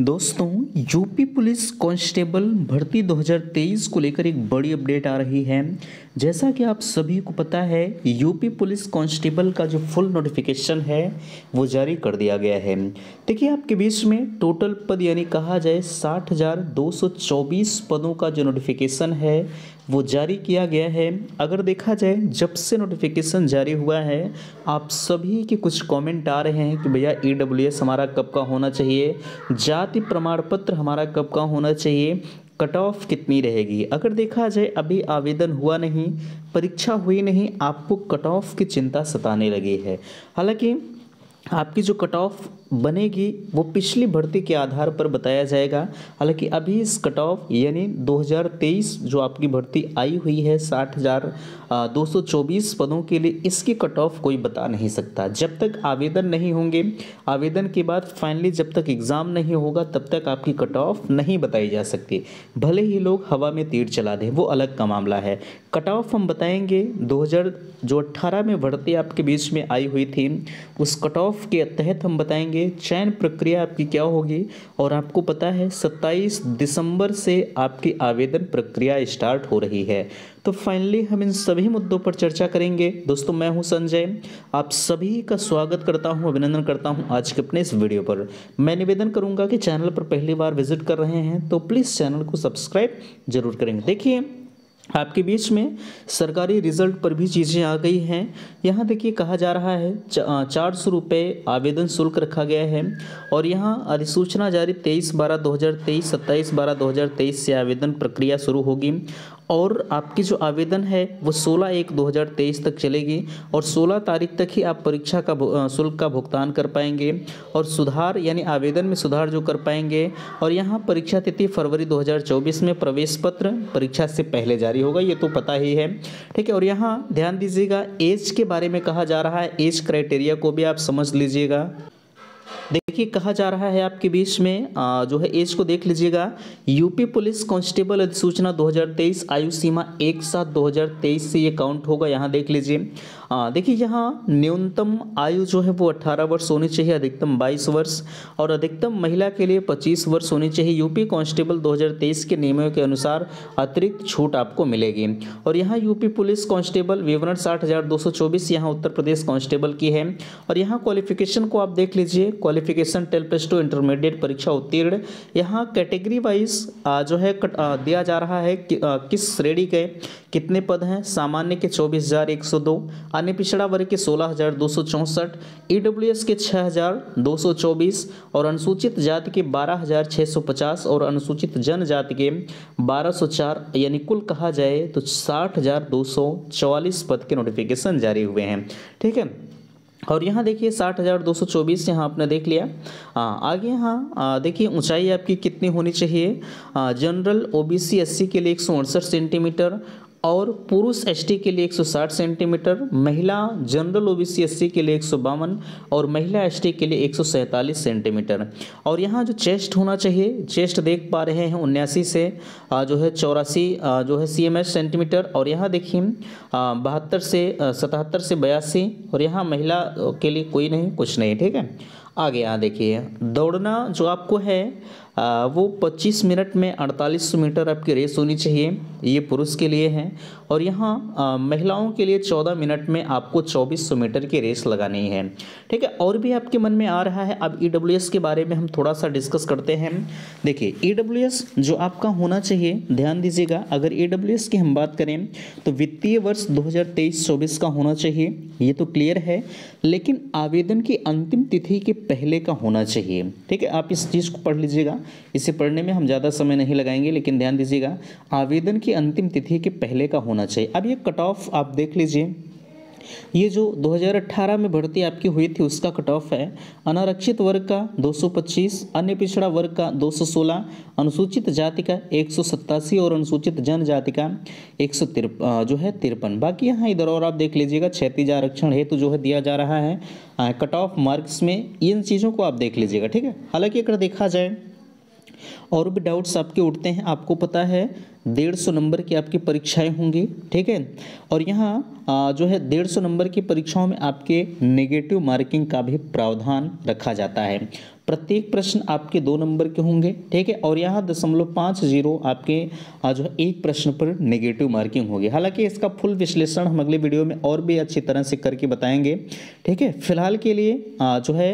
दोस्तों, UP police constable भर्ती 2023 को लेकर एक बड़ी अपडेट आ रही है। जैसा कि आप सभी को पता है, यूपी पुलिस कांस्टेबल का जो फुल नोटिफिकेशन है, वो जारी कर दिया गया है। देखिए, आपके बीच में टोटल पद यानी कहा जाए साठ पदों का जो नोटिफिकेशन है वो जारी किया गया है। अगर देखा जाए, जब से नोटिफिकेशन जारी हुआ है, आप सभी के कुछ कमेंट आ रहे हैं कि भैया ईडब्ल्यूएस हमारा कब का होना चाहिए? जाति प्रमाण पत्र हमारा कब का होना चाहिए? कट ऑफ़ कितनी रहेगी? अगर देखा जाए, अभी आवेदन हुआ नहीं, परीक्षा हुई नहीं, आपको कट ऑफ़ की चिंता सताने लगी है। हालाँकि, आपकी जो कट ऑफ़ बनेगी, वो पिछली भर्ती के आधार पर बताया जाएगा। हालाँकि अभी इस कट ऑफ़ यानी 2023 जो आपकी भर्ती आई हुई है, साठ हज़ार दो सौ चौबीस पदों के लिए, इसकी कट ऑफ़ कोई बता नहीं सकता। जब तक आवेदन नहीं होंगे, आवेदन के बाद फाइनली जब तक एग्ज़ाम नहीं होगा, तब तक आपकी कट ऑफ़ नहीं बताई जा सकती। भले ही लोग हवा में तीर चला दें, वो अलग का मामला है। कट ऑफ़ हम बताएँगे, दो जो अट्ठारह में भर्ती आपके बीच में आई हुई थी, उस कट ऑफ़ के तहत हम बताएँगे चयन प्रक्रिया आपकी क्या होगी? और आपको पता है 27 दिसंबर से आपकी आवेदन प्रक्रिया स्टार्ट हो रही है। तो फाइनली हम इन सभी मुद्दों पर चर्चा करेंगे। दोस्तों, मैं हूँ संजय। आप सभी का स्वागत करता हूँ, अभिनंदन करता हूँ आज के अपने इस वीडियो पर। मैं निवेदन करूँगा कि चैनल पर पहली बार विज़िट कर रहे हैं तो प्लीज़ चैनल को सब्सक्राइब ज़रूर करेंगे देखिए आपके बीच में सरकारी रिज़ल्ट पर भी चीज़ें आ गई हैं। यहाँ देखिए कहा जा रहा है चार सौ रुपये आवेदन शुल्क रखा गया है और यहाँ अधिसूचना जारी तेईस बारह दो हज़ार तेईस, सत्ताईस बारह दो हज़ार तेईस से आवेदन प्रक्रिया शुरू होगी। और आपकी जो आवेदन है वो 16 एक 2023 तक चलेगी और 16 तारीख तक ही आप परीक्षा का शुल्क का भुगतान कर पाएँगे और सुधार यानी आवेदन में सुधार जो कर पाएँगे और यहाँ परीक्षा तिथि फरवरी 2024 में प्रवेश पत्र परीक्षा से पहले जारी होगा, ये तो पता ही है। ठीक है, और यहाँ ध्यान दीजिएगा, एज के बारे में कहा जा रहा है, एज क्राइटेरिया को भी आप समझ लीजिएगा। देखिए कहा जा रहा है आपके बीच में आ, जो है एज को देख लीजिएगा। यूपी पुलिस कांस्टेबल अधिसूचना 2023 आयु सीमा एक सात 2023 से ये काउंट होगा यहाँ देख लीजिए। देखिए यहाँ न्यूनतम आयु जो है वो 18 वर्ष होनी चाहिए अधिकतम 22 वर्ष और अधिकतम महिला के लिए 25 वर्ष होनी चाहिए। यूपी कांस्टेबल 2023 के नियमों के अनुसार अतिरिक्त छूट आपको मिलेगी। और यहाँ यूपी पुलिस कांस्टेबल विवरण साठ हज़ार दो सौ चौबीस यहाँ उत्तर प्रदेश कांस्टेबल की है। और यहाँ क्वालिफिकेशन को आप देख लीजिए। Qualification ten plus two intermediate परीक्षा उत्तीर्ण। यहाँ कैटेगरी वाइज जो है दिया जा रहा है कि, किस श्रेणी के कितने पद हैं? सामान्य के चौबीस हज़ार एक सौ दो अन्य पिछड़ा वर्ग के सोलह हज़ार दो सौ चौंसठ ई डब्ल्यू एस के छः हज़ार दो सौ चौबीस और अनुसूचित जाति के बारह हज़ार छः सौ पचास और अनुसूचित जनजाति के बारह सौ चार यानी कुल कहा जाए तो साठ हज़ार दो सौ चौवालीस पद के नोटिफिकेशन जारी हुए हैं। ठीक है? और यहाँ देखिए साठ हज़ार दो सौ चौबीस यहाँ आपने देख लिया। आ, आगे यहाँ देखिए ऊंचाई आपकी कितनी होनी चाहिए? जनरल ओबीसी एससी के लिए एक सौ अड़सठ सेंटीमीटर और पुरुष एसटी के लिए 160 सेंटीमीटर, महिला जनरल ओबीसी एससी के लिए एक सौ बावन और महिला एसटी के लिए एक सौ सैंतालीस सेंटीमीटर। और यहाँ जो चेस्ट होना चाहिए, चेस्ट देख पा रहे हैं उन्यासी से जो है चौरासी जो है सीएमएस सेंटीमीटर। और यहाँ देखिए बहत्तर से सतहत्तर से बयासी। और यहाँ महिला के लिए कोई नहीं, कुछ नहीं, ठीक है? आगे यहाँ देखिए, दौड़ना जो आपको है वो 25 मिनट में 4800 मीटर आपकी रेस होनी चाहिए, ये पुरुष के लिए है। और यहाँ महिलाओं के लिए 14 मिनट में आपको 2400 मीटर की रेस लगानी है। ठीक है, और भी आपके मन में आ रहा है, अब ई e के बारे में हम थोड़ा सा डिस्कस करते हैं। देखिए ई e जो आपका होना चाहिए, ध्यान दीजिएगा, अगर ई e की हम बात करें तो वित्तीय वर्ष दो हज़ार का होना चाहिए, ये तो क्लियर है, लेकिन आवेदन की अंतिम तिथि के पहले का होना चाहिए। ठीक है, आप इस चीज़ को पढ़ लीजिएगा। इसे पढ़ने में हम ज़्यादा समय नहीं लगाएँगे लेकिन ध्यान दीजिएगा आवेदन की अंतिम तिथि के पहले का होना चाहिए। अब ये कट ऑफ़ आप देख लीजिए। ये जो 2018 में भर्ती आपकी हुई थी उसका कट ऑफ़ है। अनारक्षित वर्ग का 225, अन्य पिछड़ा वर्ग का 216, अनुसूचित जाति का एक और अनुसूचित जनजाति का एक जो है तिरपन। बाकी यहाँ इधर और आप देख लीजिएगा क्षैतिज आरक्षण हेतु जो है दिया जा रहा है। कट ऑफ़ मार्क्स में इन चीज़ों को आप देख लीजिएगा ठीक है? हालाँकि अगर देखा जाए और भी डाउट्स आपके उठते हैं, आपको पता है, डेढ़ सौ नंबर की आपकी परीक्षाएँ होंगी, ठीक है? और यहाँ जो है, डेढ़ सौ नंबर की परीक्षाओं में आपके नेगेटिव मार्किंग का भी प्रावधान रखा जाता है। प्रत्येक प्रश्न आपके दो नंबर के होंगे, ठीक है? और यहाँ दशमलव पाँच ज़ीरो आपके जो है, एक प्रश्न पर नेगेटिव मार्किंग होगी। हालाँकि इसका फुल विश्लेषण हम अगले वीडियो में और भी अच्छी तरह से करके बताएँगे, ठीक है? फ़िलहाल के लिए जो है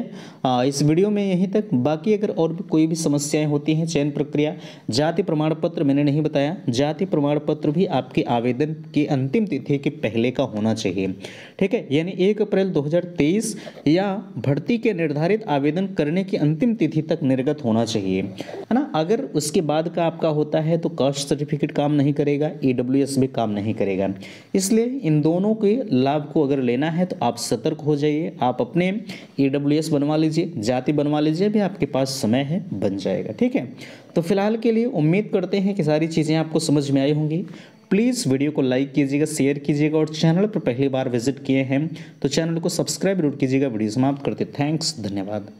इस वीडियो में यहीं तक। बाकी अगर और भी कोई भी समस्याएँ होती हैं, चयन प्रक्रिया, जाति प्रमाण पत्र मैंने नहीं बताया। जाति प्रमाण पत्र भी आपके आवेदन की अंतिम तिथि के पहले का होना चाहिए, ठीक है? यानी एक अप्रैल 2023 या भर्ती के निर्धारित आवेदन करने की अंतिम तिथि तक निर्गत होना चाहिए, है ना? अगर उसके बाद का आपका होता है तो कास्ट सर्टिफिकेट काम नहीं करेगा ई भी काम नहीं करेगा। इसलिए इन दोनों के लाभ को अगर लेना है तो आप सतर्क हो जाइए, आप अपने ईडब्ल्यूएस बनवा लीजिए, जाति बनवा लीजिए भी आपके पास समय है, बन जाएगा, ठीक है? तो फ़िलहाल के लिए उम्मीद करते हैं कि सारी चीज़ें आपको समझ में आई होंगी। प्लीज़ वीडियो को लाइक कीजिएगा, शेयर कीजिएगा और चैनल पर पहली बार विज़िट किए हैं तो चैनल को सब्सक्राइब ज़रूर कीजिएगा, वीडियो समाप्त करते थैंक्स, धन्यवाद।